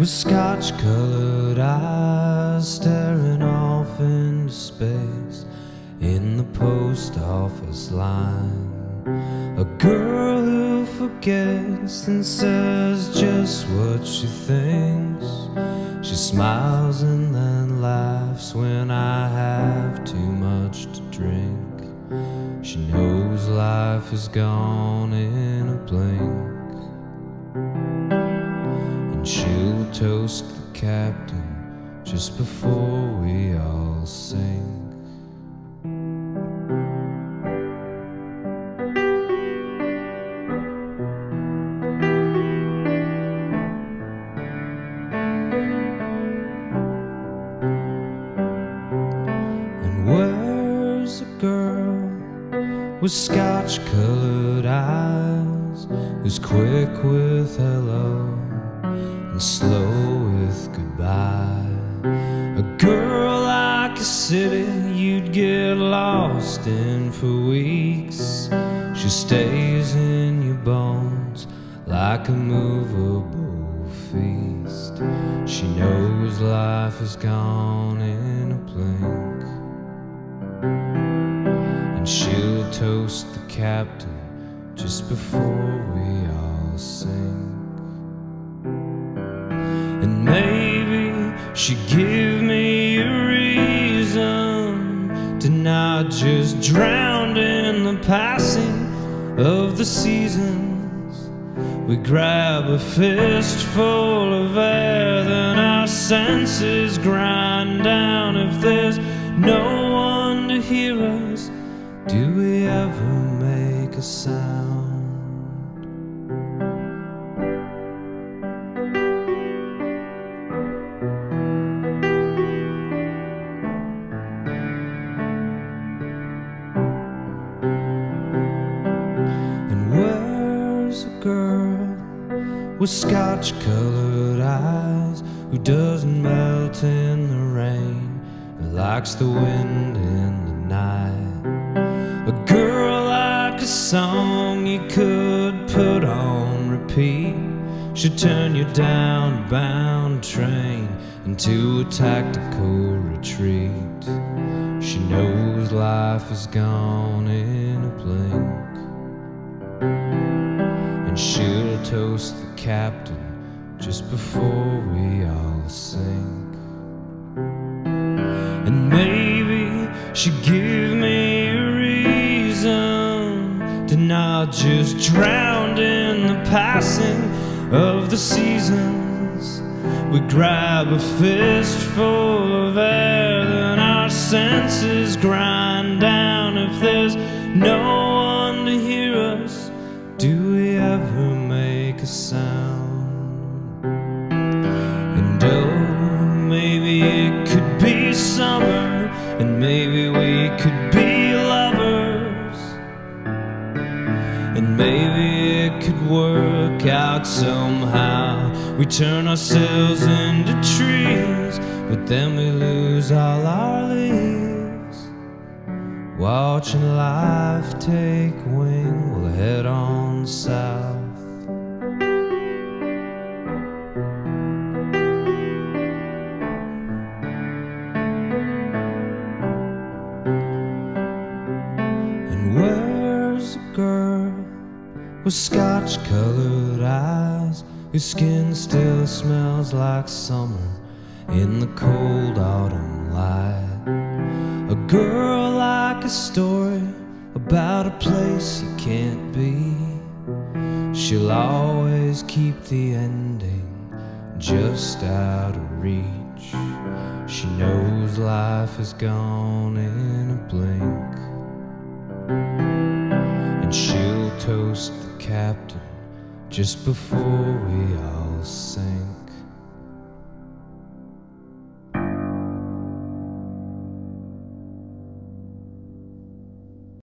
with scotch colored eyes staring off into space in the post office line? A girl who forgets and says just what she thinks. She smiles and then laughs when I have too much to drink. She knows life is gone in a blink. And she'll toast the captain just before we all sink. With scotch colored eyes who's quick with hello and slow with goodbye? A girl like a city you'd get lost in for weeks. She stays in your bones like a movable feast. She knows life is gone She'll toast the captain just before we all sink. And maybe she give me a reason to not just drown in the passing of the seasons. We grab a fistful of air, then our senses grind down. If there's no one to hear us, do we ever make a sound? And where's a girl with scotch colored eyes who doesn't melt in the rain and likes the wind in the night? Song you could put on repeat. Should turn your downbound train into a tactical retreat. She knows life is gone in a blink. And she'll toast the captain just before we all sink. And maybe she give just drowned in the passing of the seasons. We grab a fistful of air, then our senses grind And maybe it could work out somehow. We turn ourselves into trees, but then we lose all our leaves. Watching life take wing, we'll head on south. And where's a girl with scotch colored eyes whose skin still smells like summer in the cold autumn light? A girl like a story about a place you can't be. She'll always keep the ending just out of reach. She knows life is gone in a blink. And she'll toast the captain just before we sink.